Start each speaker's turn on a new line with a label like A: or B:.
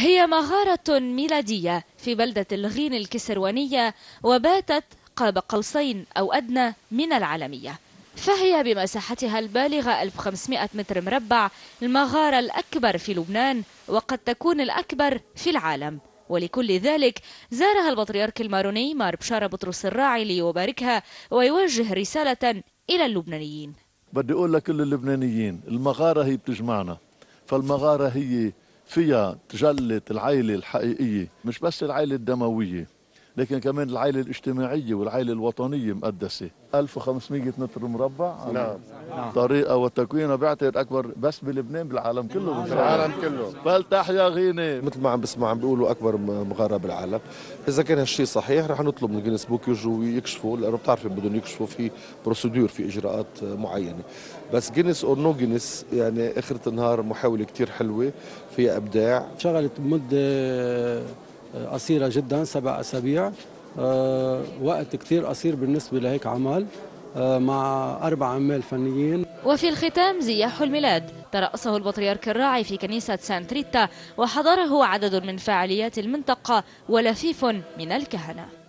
A: هي مغارة ميلادية في بلدة الغين الكسروانية وباتت قاب قوسين أو أدنى من العالمية. فهي بمساحتها البالغة 1500 متر مربع المغارة الأكبر في لبنان وقد تكون الأكبر في العالم. ولكل ذلك زارها البطريرك الماروني مار بشارة بطرس الراعي ليباركها ويوجه رسالة إلى اللبنانيين.
B: بدي أقول لكل اللبنانيين المغارة هي بتجمعنا فالمغارة هي فيها تجلي العائلة الحقيقية مش بس العائلة الدموية. لكن كمان العائلة الاجتماعية والعائلة الوطنية مقدسة. 1500 متر مربع.
C: نعم.
B: طريقة وتكوينها بعتقد أكبر بس بلبنان بالعالم كله.
C: العالم كله.
B: فلتحيا غينة
C: مثل ما عم بسمع عم بيقولوا أكبر مغاره بالعالم. إذا كان هالشيء صحيح رح نطلب من Guinness Book يجوا ويكشفوا لأنه بتعرفي بدهم يكشفوا في procédure في إجراءات معينة. بس Guinness or no Guinness يعني آخرة النهار محاولة كثير حلوة فيها إبداع.
D: شغلت بمده قصيرة جدا سبع أسابيع. أه وقت كثير قصير بالنسبة لهيك عمل. أه مع أربع عمال فنيين.
A: وفي الختام زياح الميلاد. ترأسه البطريرك الراعي في كنيسة سانت ريتا وحضره عدد من فعاليات المنطقة ولفيف من الكهنة.